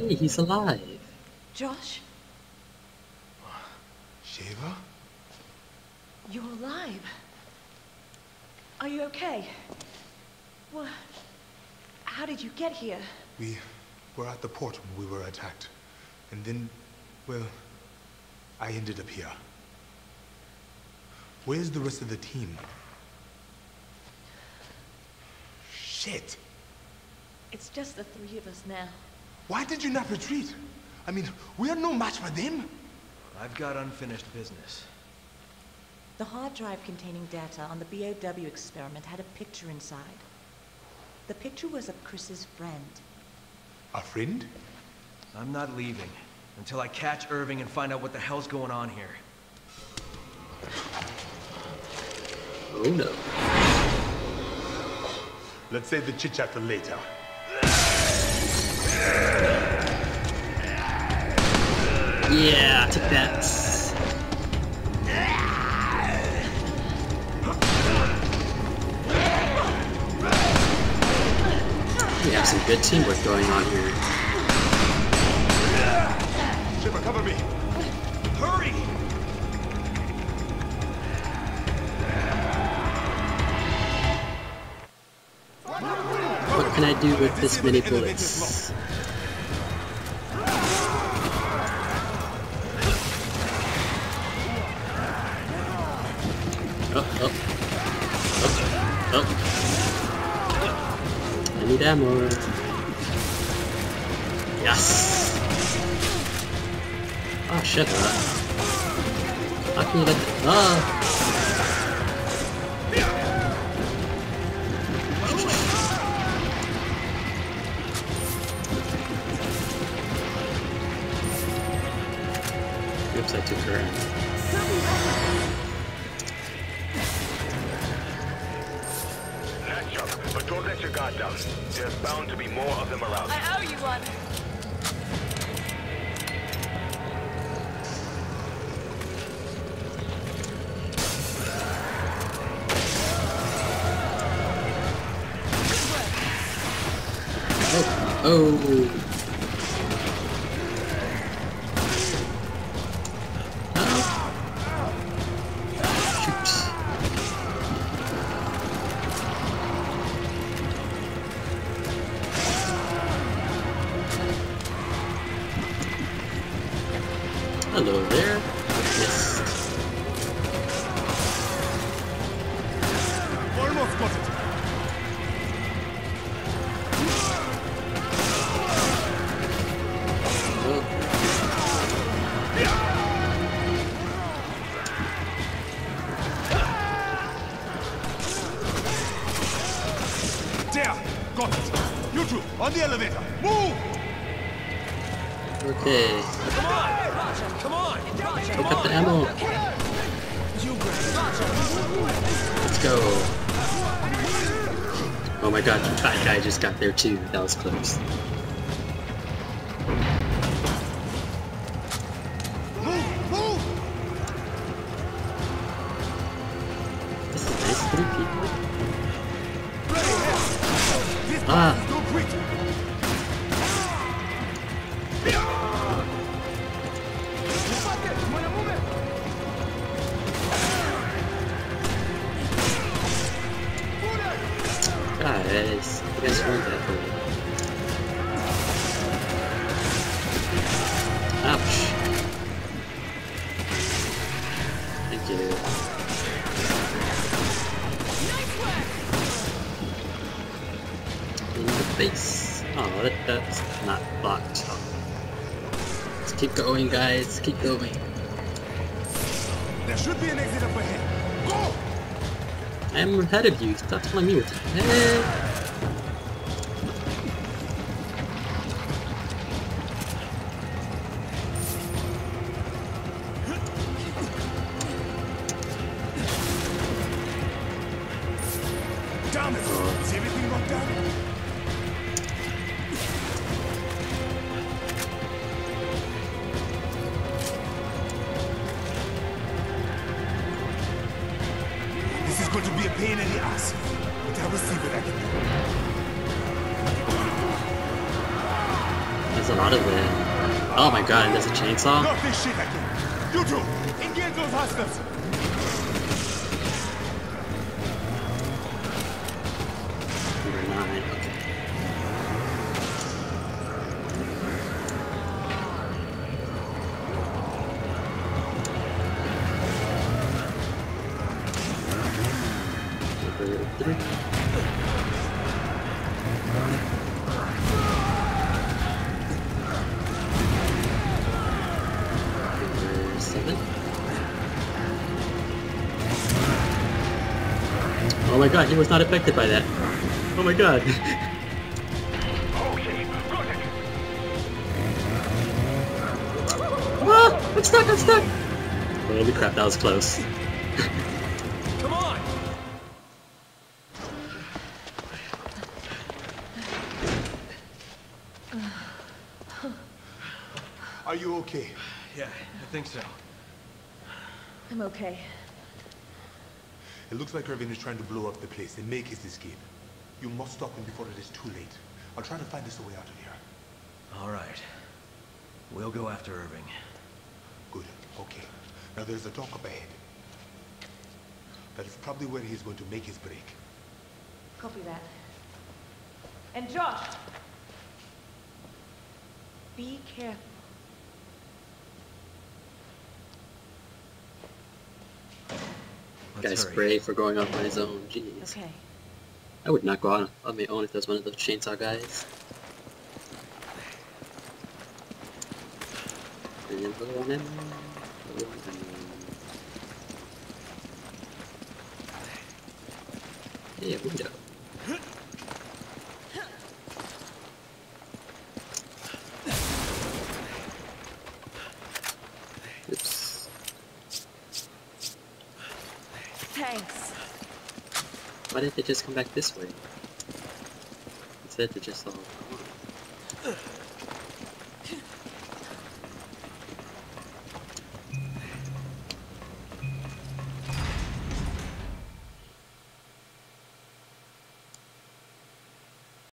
Hey, he's alive. Josh, Sheva? you're alive. Are you okay? Well, how did you get here? We were at the port when we were attacked. And then, well, I ended up here. Where's the rest of the team? Shit! It's just the three of us now. Why did you not retreat? I mean, we are no match for them. I've got unfinished business. The hard drive containing data on the BOW experiment had a picture inside. The picture was of Chris's friend. A friend? I'm not leaving until I catch Irving and find out what the hell's going on here. Oh no. Let's save the chit-chat for later. Yeah, I took that. We have some good teamwork going on here. Sheva, cover me! Hurry! What can I do with this many bullets? Oh, oh. Oh. I need ammo. Yes! Oh, shut up. How can you let Ah! Oops, I took her but your guard down. There's bound to be more of them around. I owe you one. Oh, Hello there. Yes. Almost got it! There! Got it! You two, on the elevator! Move! Okay. Come on! Come on! Pick up the ammo. Let's go. Oh my god, that guy just got there too. That was close. This is. Ah. Guys, you guys weren't that good. Ouch. Thank you. In the face. Oh, that, that's not blocked. Let's keep going, guys. Keep going. There should be an exit up ahead. Go! I'm ahead of you. Stop telling me what to. Hey. Damn it! Is everything locked down? going to be a pain in the ass, but I will see what I can do. There's a lot of them. Oh my god, there's a chainsaw? Not this shit, You two, engage those! Oh my god, he was not affected by that. Oh my god. Shit! Got it! ah, I'm stuck, I'm stuck! Holy crap, that was close. Are you okay? Yeah, I think so. I'm okay. It looks like Irving is trying to blow up the place and make his escape. You must stop him before it is too late. I'll try to find us a way out of here. All right. We'll go after Irving. Good. Okay. Now there's a dock up ahead. That is probably where he's going to make his break. Copy that. And Josh! Be careful. Guy's hurry. brave for going off on his own, jeez. Okay. I would not go out on my own if there's one of those chainsaw guys. Yeah, window. Oops. Thanks. Why didn't they just come back this way? Instead they just all.